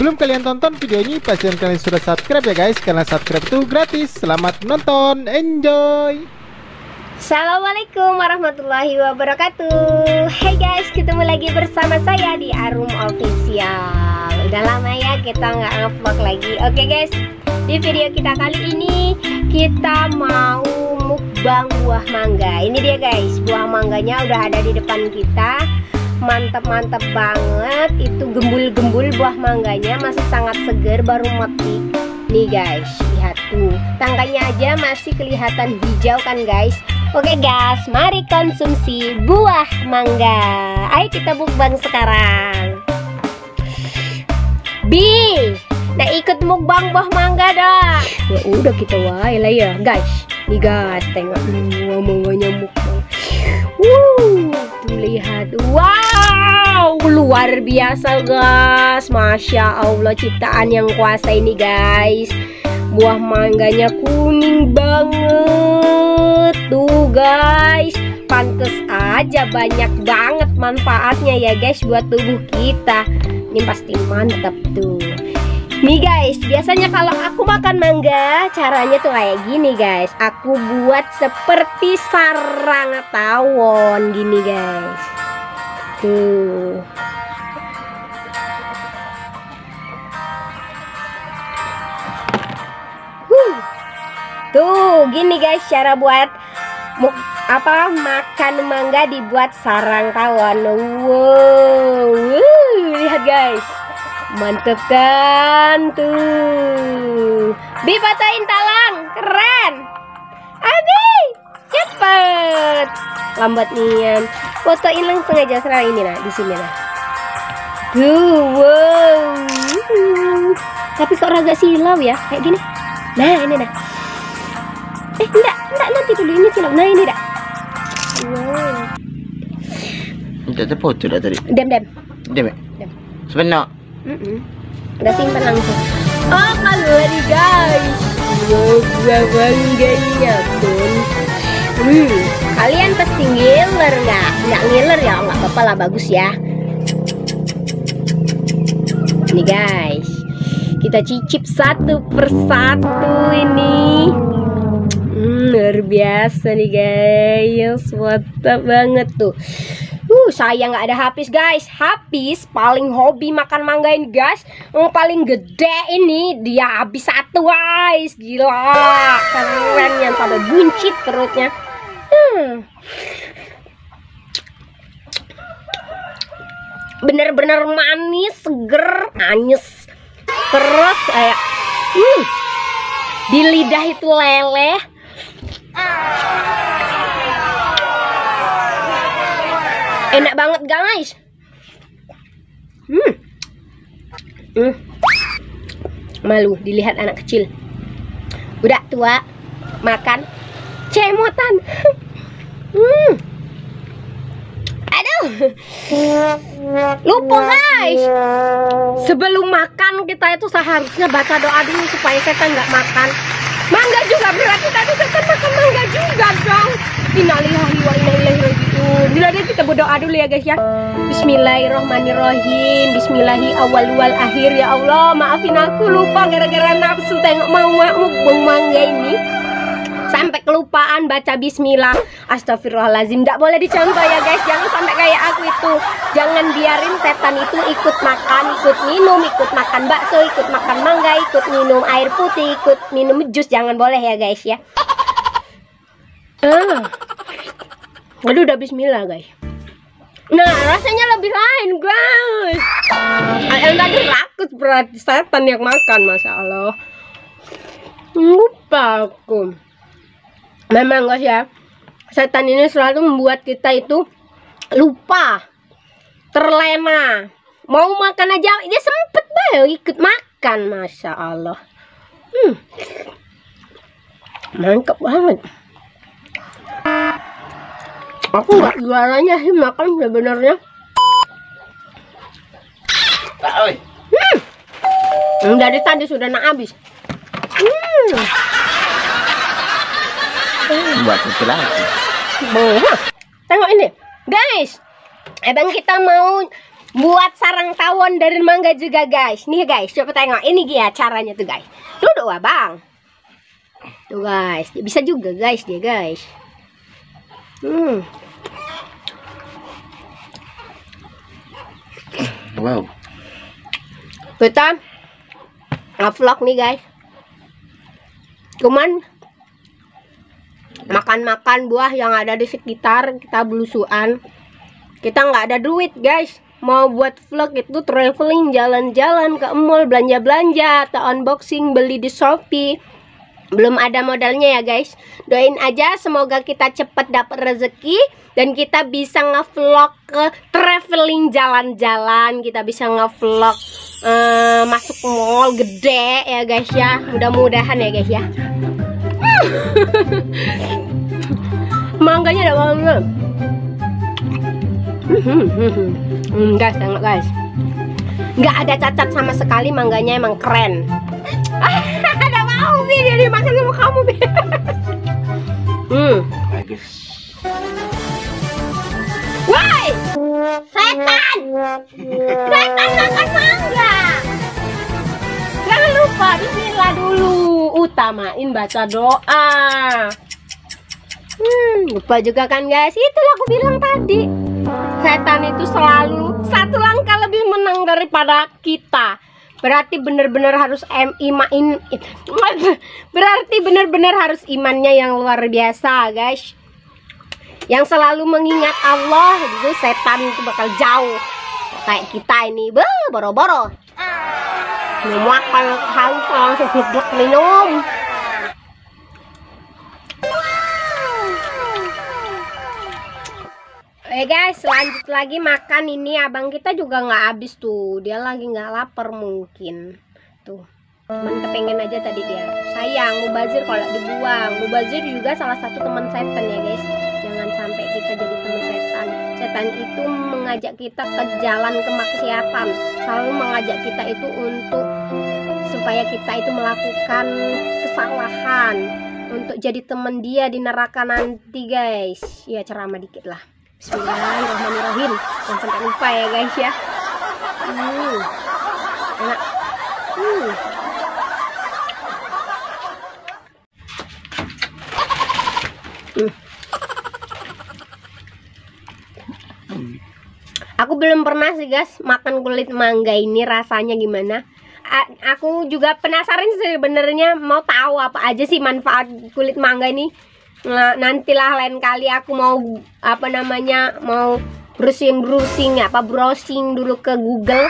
Sebelum kalian tonton video ini, pastikan kalian sudah subscribe ya guys, karena subscribe itu gratis. Selamat menonton, enjoy! Assalamualaikum warahmatullahi wabarakatuh. Hai guys, ketemu lagi bersama saya di Arum Official. Udah lama ya kita nggak ngevlog lagi. Oke guys, di video kita kali ini Kita mau mukbang buah mangga. Ini dia guys, buah mangganya udah ada di depan kita Mantap-mantap banget Itu gembul-gembul buah mangganya Masih sangat seger, baru mati Nih guys, lihat tuh Tangkainya aja masih kelihatan hijau kan guys Oke guys, mari konsumsi buah mangga. Ayo kita mukbang sekarang. Bi, nah ikut mukbang buah mangga dah. Ya udah kita wae lah ya, guys. Nih guys, tengok buah mangganya mukbang. Wuh, lihat. Wow, luar biasa guys. Masya Allah ciptaan yang kuasa ini guys. Buah mangganya kuning banget Tuh guys Pantes aja banyak banget manfaatnya ya guys Buat tubuh kita Ini pasti mantap tuh Nih guys Biasanya kalau aku makan mangga Caranya tuh kayak gini guys Aku buat seperti sarang tawon Gini guys Tuh. Tuh, gini guys cara buat apa makan mangga dibuat sarang tawon. Wow, Wuh, lihat guys. Mantep kan tuh. Bi patahin talang, keren. Abi, cepet. Lambat nian. Fotoin langsung aja serang ini nah di sini nah. Tuh, wow. Tapi kok agak silau ya, kayak gini. Nah, ini dah. Eh, enggak, enggak nanti dulu ini silau. Nah, ini dah. Wow. Tak terputus dah tadi. Diam, diam. Dia mek. Diam. Udah simpan langsung. Oh, kalau ini guys. Wow, buah mangganya pun. Hmm, kalian pasti ngiler nggak? Nggak ngiler ya? Nggak apa-apa lah, bagus ya. Nih guys, kita cicip satu persatu ini. Hmm, luar biasa nih guys, mantap banget tuh. Uh, saya nggak ada habis guys. Habis paling hobi makan mangga ini guys. Yang paling gede ini dia habis satu guys. Gila, keren yang sampai buncit perutnya. Hmm. Bener-bener manis, seger, anyes. Terus kayak hmm, di lidah itu leleh. Enak banget guys. Hmm. Hmm. Malu dilihat anak kecil. Udah tua makan cemotan. Hmm. Aduh. Lupa guys. Sebelum makan kita itu seharusnya baca doa dulu supaya setan nggak makan. Mangga juga berarti tadi setan makan mangga juga dong. Innalillahi wa inna deh kita berdoa dulu ya guys ya. Bismillahirrahmanirrahim. Bismillahi awal wal akhir ya Allah. Maafin aku lupa gara-gara nafsu tengok mau mukbang mangga ini. Sampai kelupaan baca bismillah. Astagfirullahalazim. Tidak boleh dicontoh ya guys. Jangan sampai kayak aku itu. Jangan biarin setan itu ikut makan, ikut minum, ikut makan bakso, ikut makan mangga, ikut minum air putih, ikut minum jus. Jangan boleh ya guys ya. Ah. Aduh udah bismillah guys. Nah rasanya lebih lain guys. Yang tadi rakus berarti setan yang makan masa Allah. Lupa aku. Memang guys ya. Setan ini selalu membuat kita itu lupa, terlena. Mau makan aja dia sempet banget ikut makan, masya Allah. Hmm. Mantap banget. Aku nggak jualannya sih makan sebenarnya. Tak oi. Hmm, dari tadi sudah nak habis. Hmm. Buat itu lagi. Tengok ini, guys. Abang kita mau buat sarang tawon dari mangga juga guys nih guys coba tengok ini dia caranya tuh guys duduk wah bang tuh guys bisa juga guys dia guys hmm Wow. kita vlog nih guys. Cuman makan-makan buah yang ada di sekitar kita belusuan. Kita nggak ada duit guys. Mau buat vlog itu traveling jalan-jalan ke mall belanja-belanja atau unboxing beli di Shopee belum ada modalnya ya guys. Doain aja semoga kita cepet dapat rezeki dan kita bisa ngevlog ke traveling jalan-jalan. Kita bisa ngevlog eh, masuk mall gede ya guys ya. Mudah-mudahan ya guys ya. Mangganya ada wangi hmm, guys tengok guys. Nggak ada cacat sama sekali mangganya emang keren Bi dia dimakan sama kamu hmm. Bagus. Woi! Setan! Setan makan mangga! Jangan lupa bismillah dulu. Utamain baca doa. Hmm, lupa juga kan guys? Itulah aku bilang tadi. Setan itu selalu Satu langkah lebih menang daripada kita Berarti benar-benar harus em imain Berarti benar-benar harus imannya yang luar biasa guys. Yang selalu mengingat Allah. Itu setan itu bakal jauh. Kayak kita ini. Boro-boro. Makan haus langsung duduk minum Eh guys, lanjut lagi makan ini abang kita juga nggak habis tuh. Dia lagi nggak lapar mungkin. Tuh. Cuman kepengen aja tadi dia. Sayang, mubazir kalau dibuang. Mubazir juga salah satu teman setan ya guys. Jangan sampai kita jadi teman setan. Setan itu mengajak kita ke jalan kemaksiatan. Selalu mengajak kita itu untuk supaya kita itu melakukan kesalahan untuk jadi teman dia di neraka nanti guys. Ya ceramah dikit lah. Bismillahirrahmanirrahim. Jangan sampai lupa ya guys ya. Hmm. Enak. Hmm. Hmm. Aku belum pernah sih guys makan kulit mangga ini rasanya gimana. A- aku juga penasaran sebenarnya mau tahu apa aja sih manfaat kulit mangga ini. Nah, nantilah lain kali aku mau apa namanya mau browsing browsing apa browsing dulu ke Google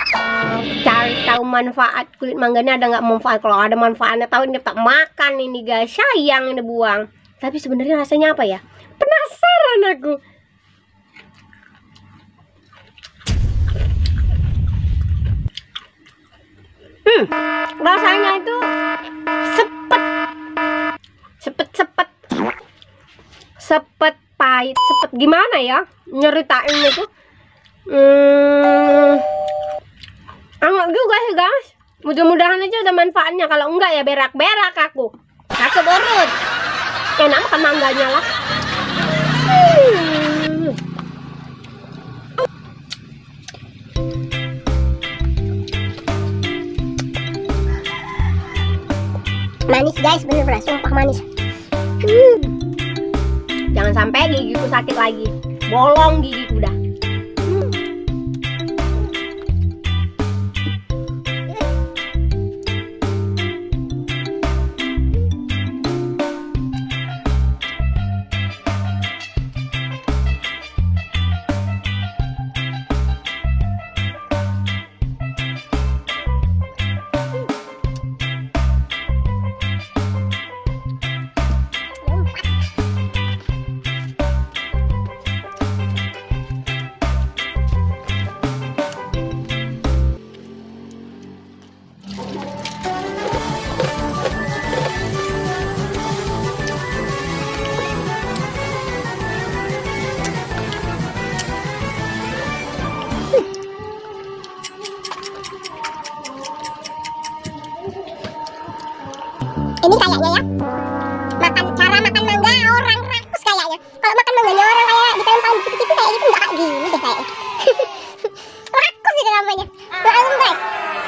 cari tahu manfaat kulit mangga ini ada nggak manfaat. Kalau ada manfaatnya tahu ini tak makan ini guys. Sayang ini buang. Tapi sebenarnya rasanya apa ya? Penasaran aku. Hmm rasanya itu sepet. Sepet sepet sepet pahit. Sepet gimana ya nyeritain itu? Hmm. Enggak juga sih guys. Mudah-mudahan aja ada manfaatnya. Kalau enggak ya berak-berak aku. Aku urut. Enak makan mangganya lah. Manis guys. Bener-bener sumpah manis. Hmm. Jangan sampai gigiku sakit lagi. Bolong gigiku dah. Ini kayaknya ya makan cara makan mangga orang rakus kayaknya kalau makan mangganya orang kayak di tahun-tahun gitu-gitu kayak gitu nggak gini deh kayaknya rakus nih namanya. Maklum guys.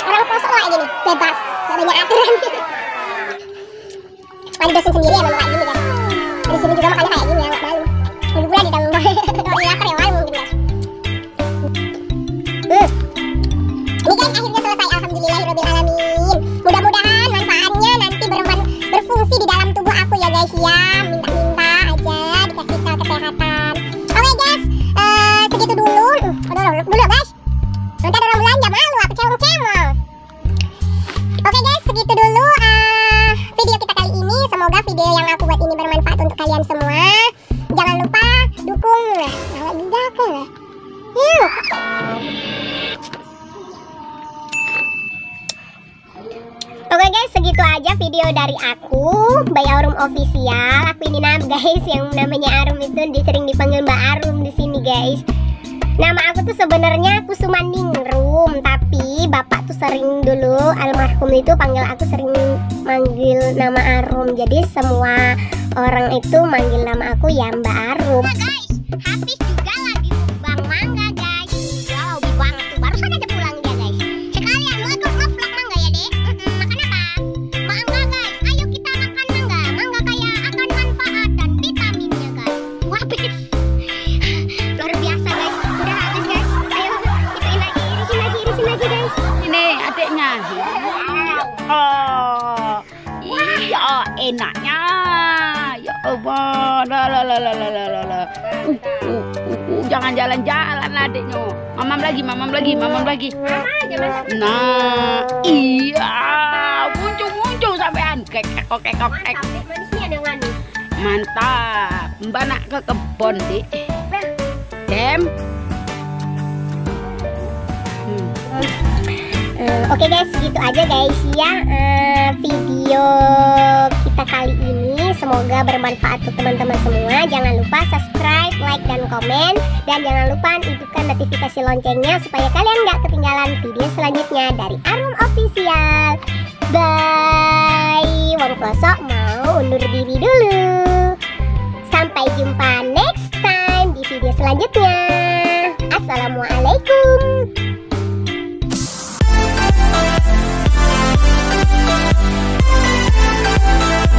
Orang pelosok kayak gini, bebas, gak banyak aturan. Ada dosen sendiri emang kayak semua. Jangan lupa dukung Nah, juga kan Yuk. Oke guys, segitu aja video dari aku, Mbak Arum Official. Aku ini nama guys yang namanya Arum itu di- sering dipanggil Mbak Arum di sini guys. Nama aku tuh sebenarnya Kusuma Ningrum, tapi bapak tuh sering dulu almarhum itu panggil aku sering manggil nama Arum. Jadi semua orang itu manggil nama aku ya Mbak Arum. Enaknya. Ya Allah, la la la la la la la la. Uh, uh, uh, uh, jangan jalan-jalan lah adiknya. Mamam lagi, mamam lagi, mamam lagi. Nah, iya, muncul-muncul sampean. Kek, kek, kek, Mantap. Mbak nak ke kebon, Dik. Dem. Hmm. Eh, Oke guys, segitu aja guys ya eh, video kita kali ini. Semoga bermanfaat untuk teman-teman semua. Jangan lupa subscribe, like, dan komen. Dan jangan lupa hidupkan notifikasi loncengnya supaya kalian nggak ketinggalan video selanjutnya dari Arum Official. Bye. Wong Kosok mau undur diri dulu. Sampai jumpa next time di video selanjutnya. Assalamualaikum.